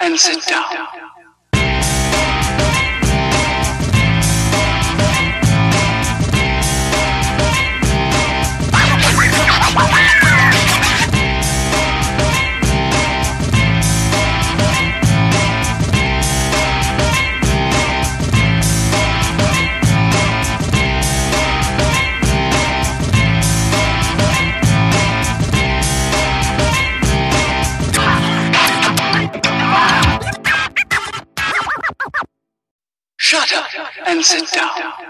And sit down. And sit down.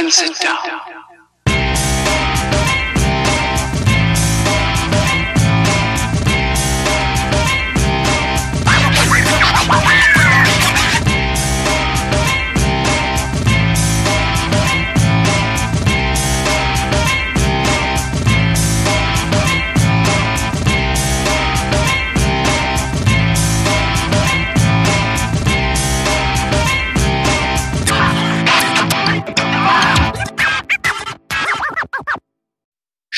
And sit down.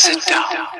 Sit down.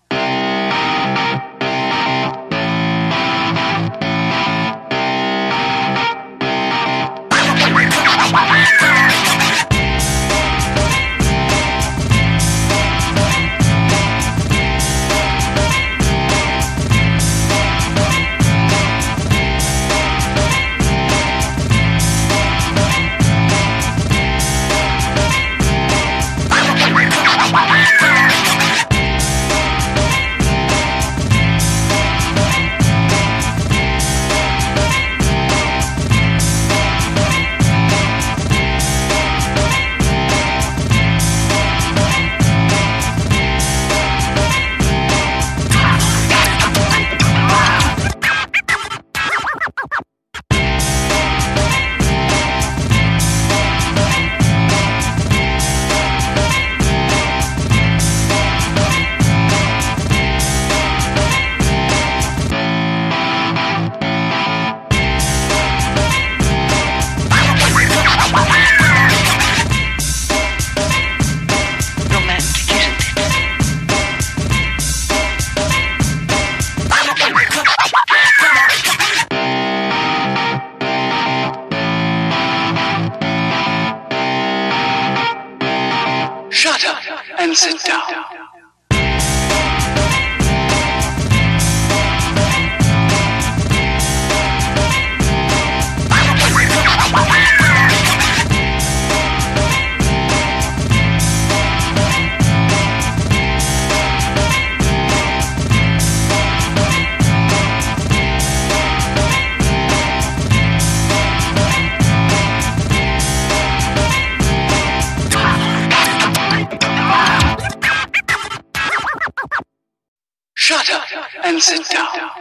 And sit down. And sit down.